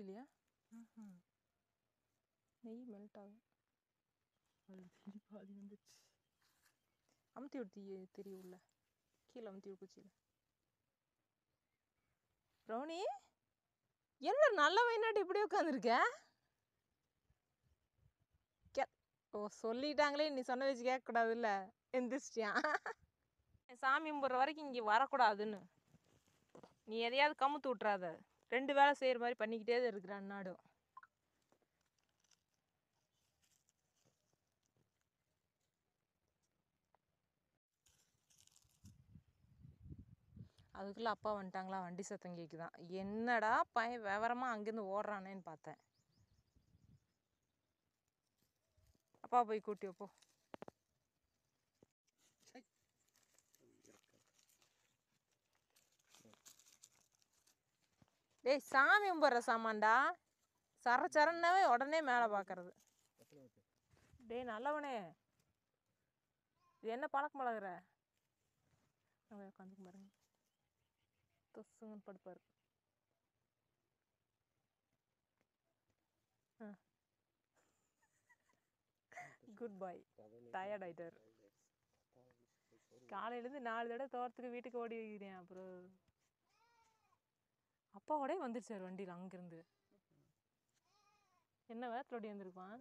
தெரியலையா நெய் மெல்ட் ஆகும் அது பாதி வந்துச்சு. அமுத்தி விட்டு தெரியும் உள்ள. கீழே அமுத்தி விடு குச்சியில். ரவுனி என்ன நல்ல வயநாட்டு இப்படி உட்காந்துருக்க கே ஓ சொல்லிட்டாங்களே நீ சொன்ன வச்சு கேட்கக்கூடாதுல்ல? எந்திரிச்சிட்டியா? சாமி கும்பிட்ற வரைக்கும் இங்கே வரக்கூடாதுன்னு. நீ எதையாவது கமுத்து விட்றாத ரெண்டு வேலை செய்கிற மாதிரி பண்ணிக்கிட்டே தான் இருக்கிற அன்னாடும். அதுக்குள்ளே அப்பா வந்துட்டாங்களா? வண்டி சத்தம் கேட்குதான் என்னடா பையன் விவரமாக அங்கேருந்து ஓடுறானேன்னு பார்த்தேன். அப்பா போய் கூட்டி வைப்போ டேய் சாமி கும்பிட்ற சாமான்டா. சர சரன்னாவே உடனே மேலே பார்க்கறது டேய் நல்லவனே. இது என்ன பழக்கம் பழகுற உட்காந்துக்கு பாருங்க. தொசுங்கன்னு படுப்பார். குட் பாய் டயர்ட் ஆயிட்டார். காலையிலேருந்து நாலு தடவை தோட்டத்துக்கு வீட்டுக்கு ஓடி வைக்கிறேன் அப்புறம் அப்பாவோடே வந்துருச்சார் வண்டியில் அங்கேருந்து. என்ன வேகத்தில் ஓடி வந்திருப்பான்?